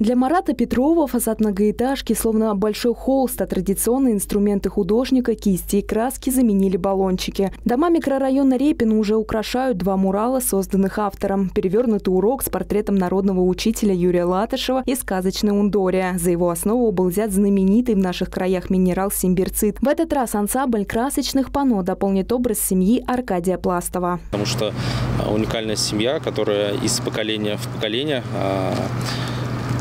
Для Марата Петрова фасад многоэтажки словно большой холст, а традиционные инструменты художника, кисти и краски заменили баллончики. Дома микрорайона Репина уже украшают два мурала, созданных автором. Перевернутый урок с портретом народного учителя Юрия Латышева и сказочный Ундория. За его основу был взят знаменитый в наших краях минерал симбирцит. В этот раз ансамбль красочных пано дополнит образ семьи Аркадия Пластова. Потому что а, уникальная семья, которая из поколения в поколение а,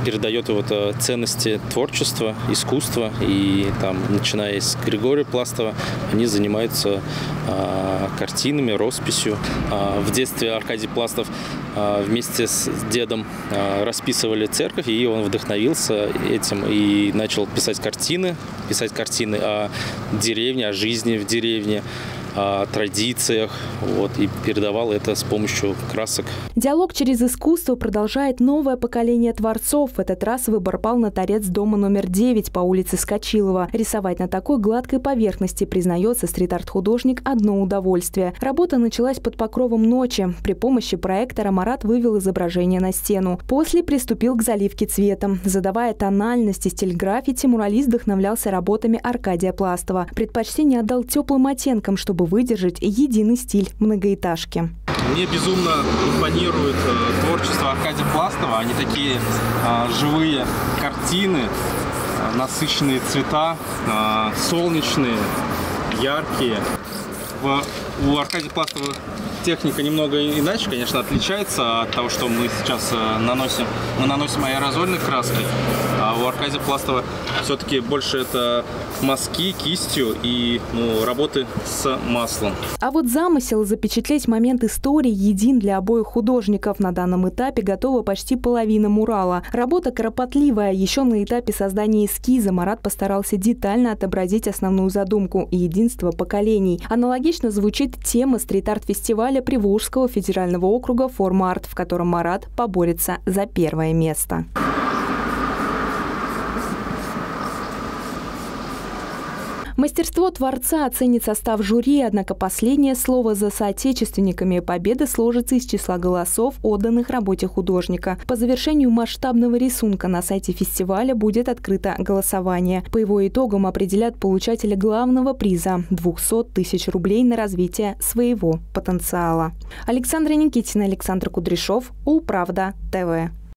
передает вот э, ценности творчества, искусства. И там, начиная с Григория Пластова, они занимаются э, картинами, росписью. Э, в детстве Аркадий Пластов э, вместе с дедом э, расписывали церковь, и он вдохновился этим и начал писать картины, писать картины о деревне, о жизни в деревне о традициях, вот, и передавал это с помощью красок. Диалог через искусство продолжает новое поколение творцов. В этот раз выбор пал на торец дома номер 9 по улице Скочилова. Рисовать на такой гладкой поверхности, признается стрит-арт-художник, одно удовольствие. Работа началась под покровом ночи. При помощи проектора Марат вывел изображение на стену. После приступил к заливке цветом. Задавая тональность и стиль граффити, муралист вдохновлялся работами Аркадия Пластова. Предпочтение отдал теплым оттенкам, чтобы выдержать единый стиль многоэтажки. Мне безумно импонирует э, творчество Аркадия Пластова. Они такие э, живые картины, э, насыщенные цвета, э, солнечные, яркие. В, у Аркадия Пластова техника немного иначе, конечно, отличается от того, что мы сейчас э, наносим. Мы наносим аэрозольной краской, а у Аркадия Пластова все-таки больше это мазки кистью и ну, работы с маслом. А вот замысел запечатлеть момент истории един для обоих художников. На данном этапе готова почти половина мурала. Работа кропотливая. Еще на этапе создания эскиза Марат постарался детально отобразить основную задумку – единство поколений. Аналогично звучит тема стрит-арт-фестиваля Приволжского федерального округа «Форма-арт», в котором Марат поборется за первое место. Мастерство творца оценит состав жюри, однако последнее слово за соотечественниками победы сложится из числа голосов, отданных работе художника. По завершению масштабного рисунка на сайте фестиваля будет открыто голосование. По его итогам определят получателя главного приза – 200 тысяч рублей на развитие своего потенциала. Александра Никитина, Александр Кудряшов, Улправда, ТВ.